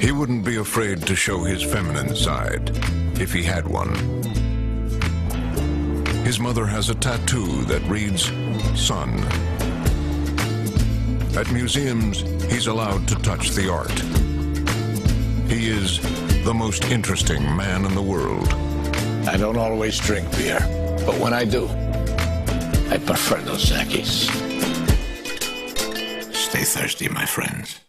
He wouldn't be afraid to show his feminine side, if he had one. His mother has a tattoo that reads, Son. At museums, he's allowed to touch the art. He is the most interesting man in the world. I don't always drink beer, but when I do, I prefer Dos Equis. Stay thirsty, my friends.